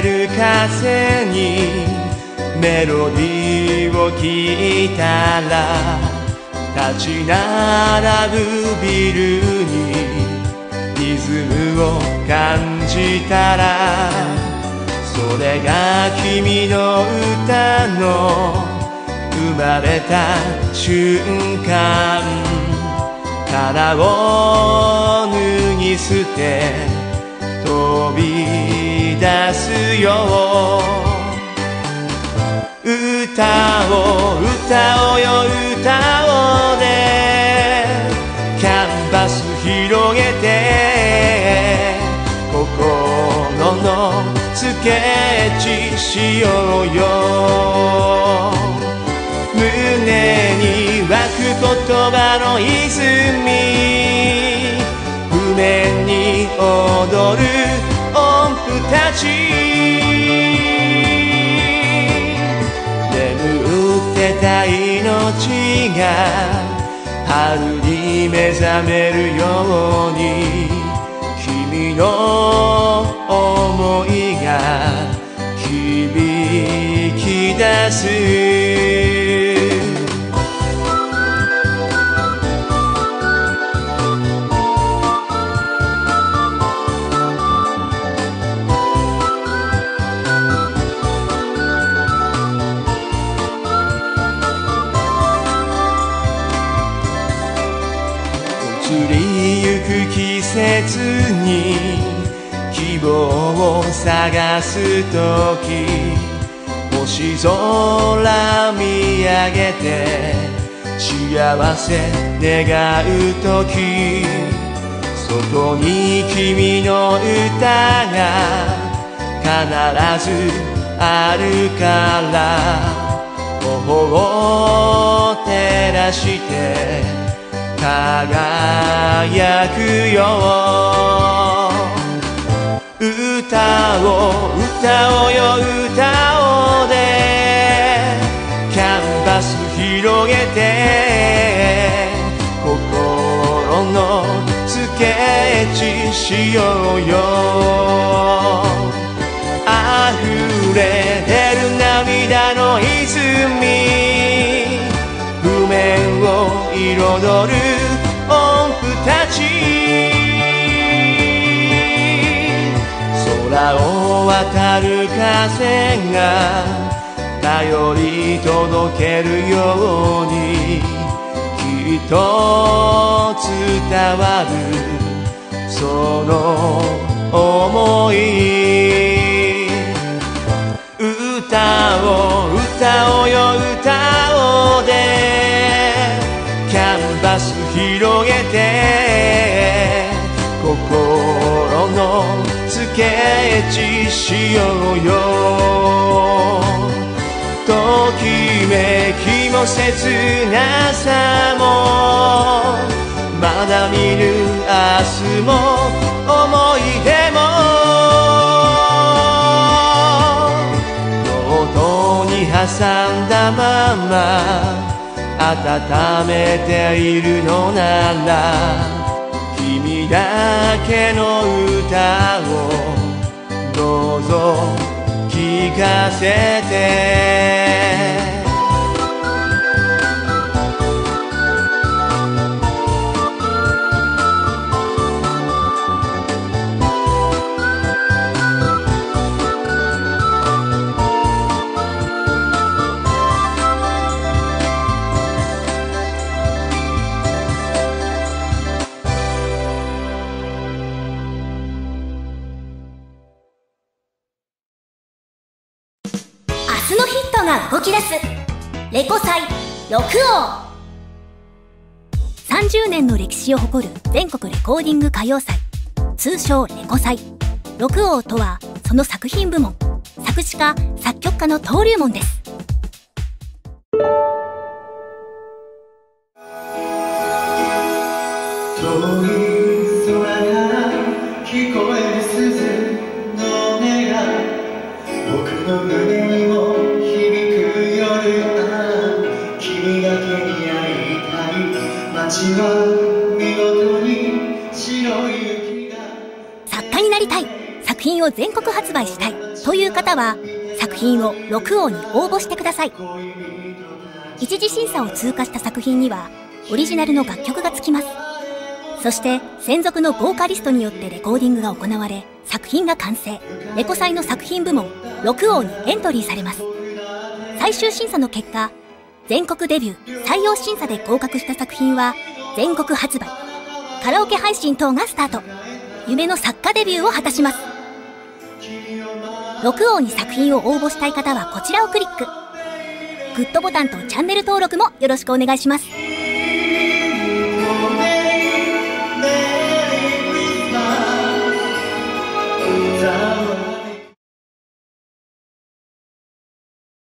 る風にメロディーを聞いたら立ち並ぶビルにリズムを感じたらそれが君の歌の生まれた瞬間殻を脱ぎ捨て飛び出すよ。歌を歌おうよ歌おうでキャンバス広げて心のスケッチしようよ。胸に湧く言葉の泉。譜面に踊る音符たち。た命が春に目覚めるように君の想いが響き出す。望を探す時星空見上げて幸せ願う時そこに君の歌が必ずあるから頬を照らして輝くよ。歌を歌おうよ歌おうで。キャンバス広げて心のスケッチしようよ。溢れ出る涙の泉。譜面を彩るを渡る風が頼り届ける。ようにきっと伝わる。その想い。歌を歌おうよ歌おうで。キャンバス広げて。しようよときめきも切なさもまだ見ぬ明日も思い出もノートに挟んだまま温めているのなら君だけの歌をどうぞ聞かせてのヒットが動き出す。レコ祭六王。30年の歴史を誇る全国レコーディング歌謡祭通称レコ祭。6王とはその作品部門作詞家作曲家の登竜門です。作家になりたい作品を全国発売したいという方は作品を六王に応募してください。一次審査を通過した作品にはオリジナルの楽曲がつきます。そして専属のボーカリストによってレコーディングが行われ作品が完成。レコ祭の作品部門六王にエントリーされます。最終審査の結果全国デビュー採用審査で合格した作品は全国発売。カラオケ配信等がスタート。夢の作家デビューを果たします。六王に作品を応募したい方はこちらをクリック。グッドボタンとチャンネル登録もよろしくお願いします。